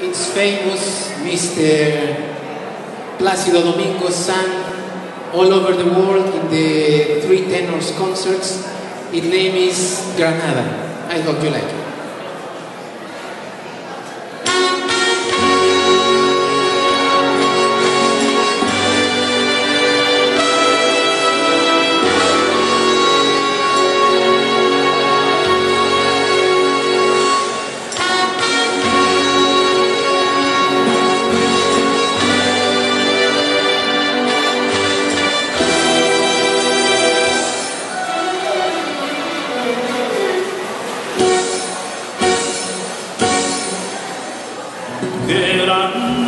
It's famous Mr. Plácido Domingo sang all over the world in the three tenors concerts. Its name is Granada. I hope you like it.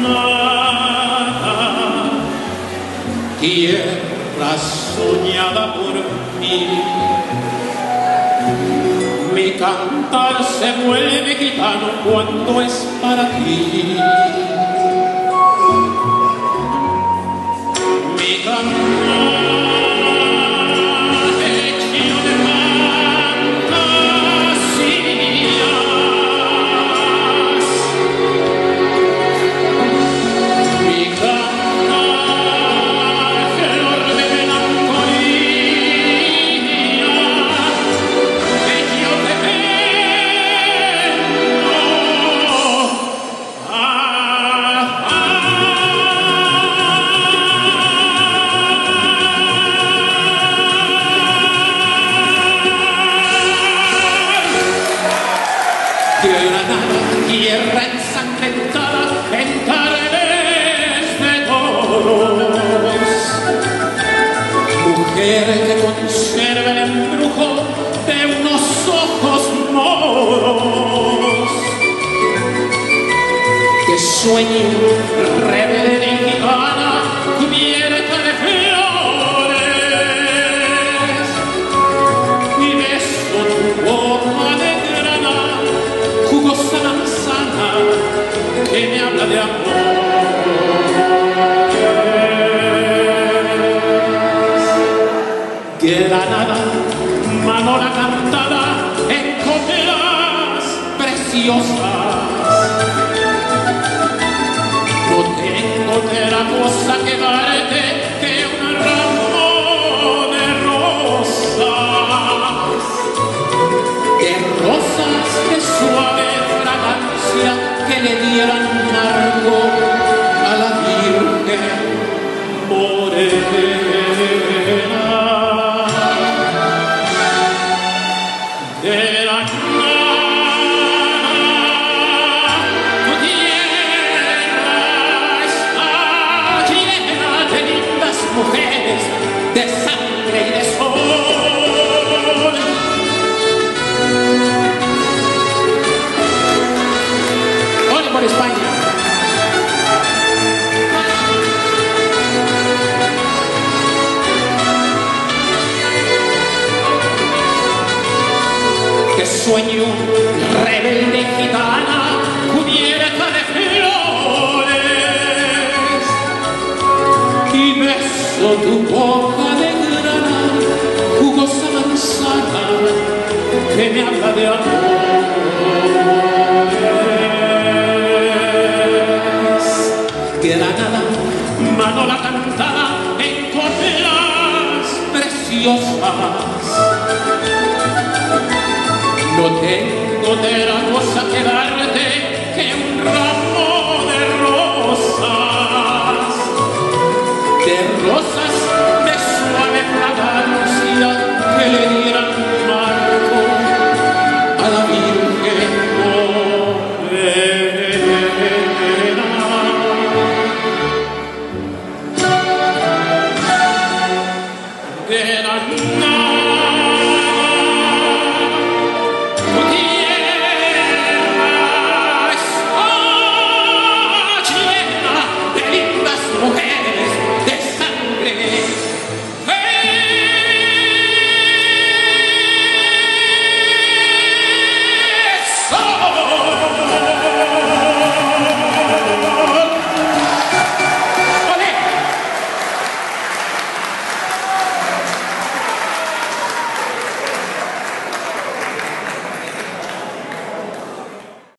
Granada, tierra soñada por mí. Mi cantar se vuelve gitano cuando es para ti. Mi cantar Granada, tierra ensangrentada en carnes de toros. Mujer que conserva el embrujo de unos ojos moros. Que sueño rebelde y gitana cubierta de flores y beso tu boca que me habla de amor. Granada, manola cantada en coplas preciosas. Sueño rebelde gitana cubierta de flores. Y beso tu boca preciosas. No tengo otra cosa que darte que un ramo de rosas, de rosas de suave fragancia que le Then